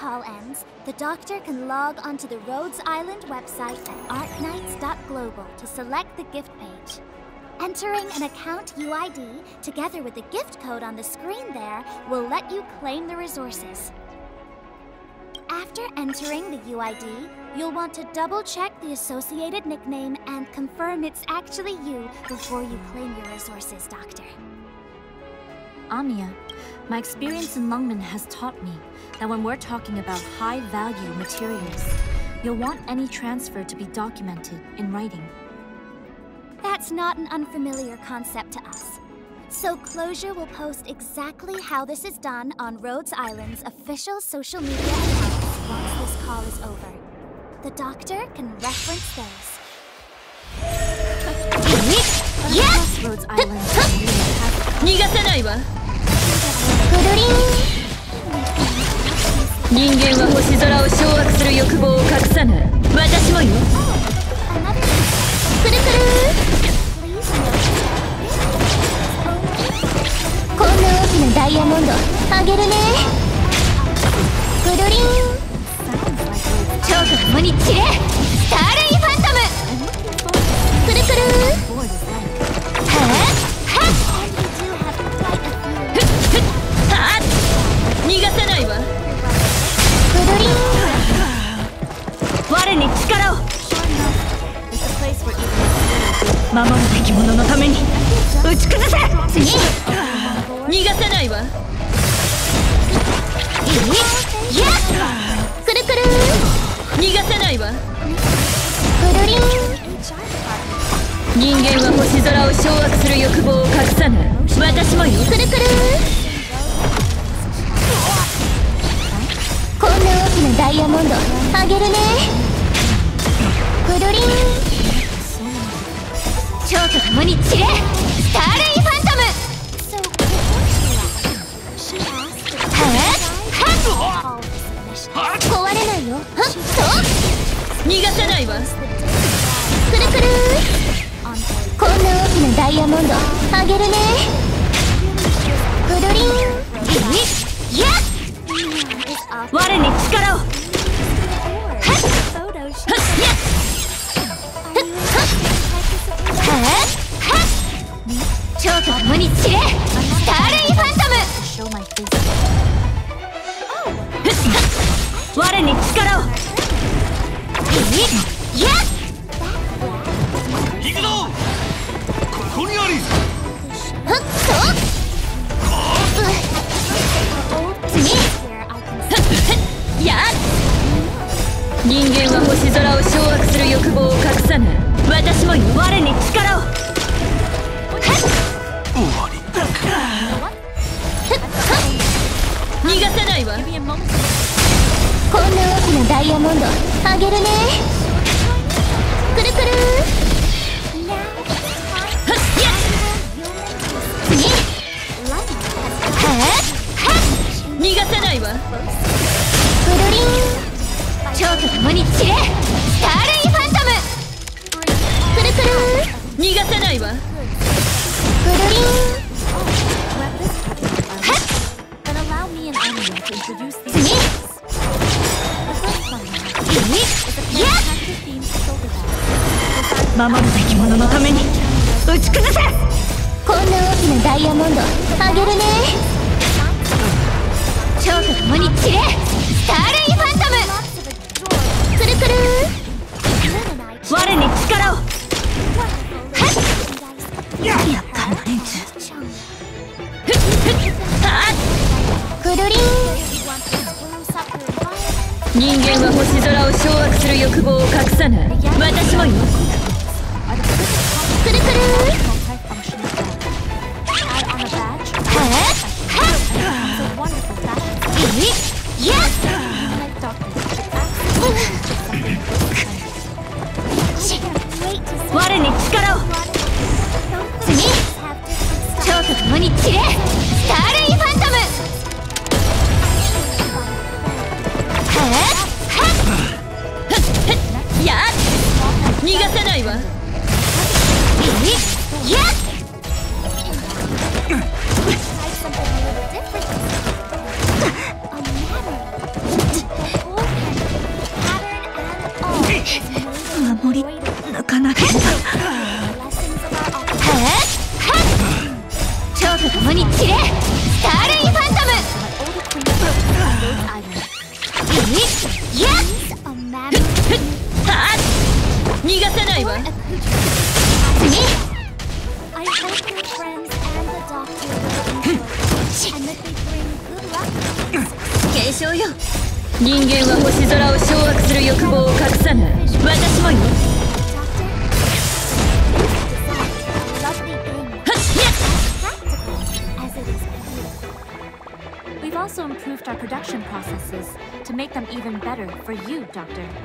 call ends, the doctor can log onto the Rhodes Island website at arknights.global to select the gift page. Entering an account UID together with the gift code on the screen there will let you claim the resources. After entering the UID, you'll want to double check the associated nickname and confirm it's actually you before you claim your resources, Doctor. Amia, my experience in Lungmen has taught me that when we're talking about high-value materials, you'll want any transfer to be documented in writing. That's not an unfamiliar concept to us. So Closure will post exactly how this is done on Rhodes Island's official social media accounts once this call is over. The doctor can reference those. Across Rhodes Island,逃がさないわくるりん 人間は星空を掌握する欲望を隠さない私もよ。くるくるこんな大きなダイヤモンドあげるね。守るべき者のために打ち崩せ。次逃がさないわ。いいやっくるくる。逃がさないわ。くるりん。人間は星空を掌握する欲望を隠さない私もよ。くるくる。こんな大きなダイヤモンドあげるね。くるりん超と共に散れスターレイファントム。壊れないよはっと逃がさないわくるくるこんな大きなダイヤモンドあげるねくるりんやっ共に散れスターレイファントム.我に力を。いや。っ行くぞ。ここにありダイヤモンドあげるね。くるくる。次はっはっ。逃がさないわ。くるりん超と共に散れ。スターレイファントム。くるくる。逃がさないわくるりん Then allow 守るべき者のために打ち崩せこんな大きなダイヤモンドあげるね。超と共に散れ！スターレイファントム！くるくる我に力を！merchandise やっかんな連中。くるりん！人間は星空を掌握する欲望を隠さない私もよ守り抜かなかった蝶と共に散れスターレイファントムいや逃がさないわ次人間は星空を掌握する欲望を隠さな私はっ